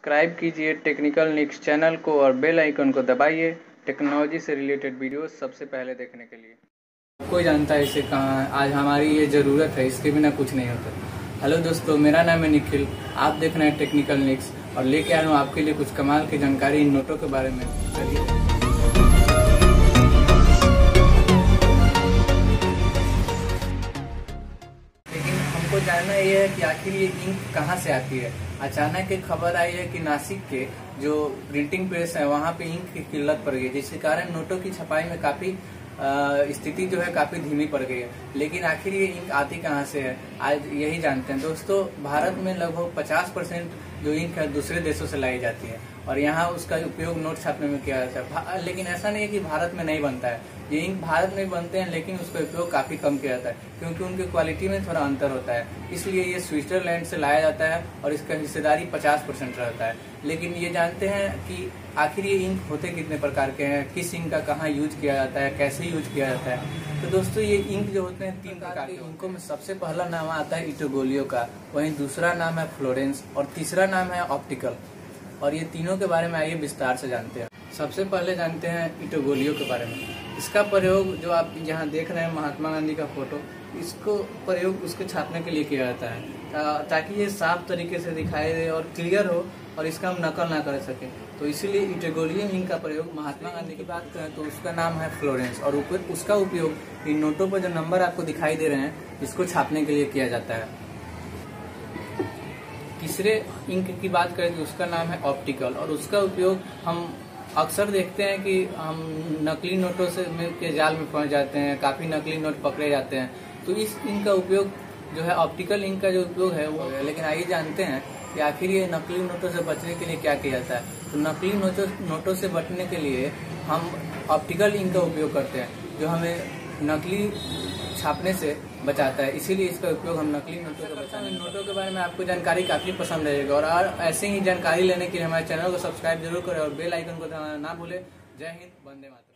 Subscribe कीजिए technical निक्स channel को और बेल आइकन को दबाइए। टेक्नोलॉजी से रिलेटेड वीडियो सबसे पहले देखने के लिए। कोई जानता है इसे कहाँ आज हमारी ये ज़रूरत है, इसके बिना कुछ नहीं होता। हेलो दोस्तों, मेरा नाम है निखिल। आप देख रहे हैं टेक्निकल निक्स और लेके आया हूँ आपके लिए कुछ कमाल की जानकारी इन नोटों के बारे में। चलिए। जानना ये है कि आखिर ये इंक कहाँ से आती है? अचानक एक खबर आई है कि नासिक के जो प्रिंटिंग प्रेस है, वहाँ पे इंक की किल्लत पड़ गई, जिसके कारण नोटों की छपाई में काफ़ी स्थिति जो है काफ़ी धीमी पड़ गई है। लेकिन आखिर ये इंक आती कहाँ से है? आज यही जानते हैं। दोस्तों, भारत में लगभग 50 परसेंट जो इंक है दूसरे देशों से लाई जाती है और यहाँ उसका उपयोग नोट छापने में किया जाता है। लेकिन ऐसा नहीं है कि भारत में नहीं बनता है। ये इंक भारत में बनते हैं, लेकिन उसका उपयोग काफ़ी कम किया जाता है, क्योंकि उनकी क्वालिटी में थोड़ा अंतर होता है। इसलिए ये स्विट्जरलैंड से लाया जाता है और इसका हिस्सेदारी 50 परसेंट रहता है। लेकिन ये जानते हैं कि आखिर ये इंक होते कितने प्रकार के हैं? किस इंक का कहाँ यूज़ किया जाता है? कैसे यूज़ किया जाता है तो दोस्तों, ये इंक जो होते हैं, तीन प्रकार के इंकों में सबसे पहला नाम आता है इटोगोलियो का, वहीं दूसरा नाम है फ्लोरेंस और तीसरा नाम है ऑप्टिकल। और ये तीनों के बारे में आइए विस्तार से जानते हैं। सबसे पहले जानते हैं इटोगोलियो के बारे में। इसका प्रयोग जो आप यहाँ देख रहे हैं महात्मा गांधी का फ़ोटो, इसको प्रयोग उसके छापने के लिए किया जाता है ताकि ये साफ़ तरीके से दिखाई दे और क्लियर हो और इसका हम नकल ना कर सकें। तो इसीलिए इटोगोलियो इंक का प्रयोग महात्मा गांधी की बात करें तो उसका नाम है फ्लोरेंस और ऊपर उसका उपयोग इन नोटों पर जो नंबर आपको दिखाई दे रहे हैं, इसको छापने के लिए किया जाता है। तीसरे इंक की बात करें तो उसका नाम है ऑप्टिकल और उसका उपयोग हम अक्सर देखते हैं कि हम नकली नोटों से के जाल में फंस जाते हैं, काफ़ी नकली नोट पकड़े जाते हैं। तो इस इंक का उपयोग जो है ऑप्टिकल इंक का जो उपयोग है वो है। लेकिन आइए जानते हैं कि आखिर ये नकली नोटों से बचने के लिए क्या किया जाता है। तो नकली नोटों नोटों से बचने के लिए हम ऑप्टिकल इंक का उपयोग करते हैं, जो हमें नकली छापने से बचाता है। इसीलिए इसका उपयोग हम नकली नोटों को बचाने नोटों के बारे में आपको जानकारी काफ़ी पसंद रहेगा और, ऐसे ही जानकारी लेने के लिए हमारे चैनल को सब्सक्राइब ज़रूर करें और बेल आइकन को दबाना ना भूले। जय हिंद वंदे मातरम।